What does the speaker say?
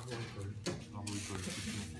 Arboricole. Arboricole,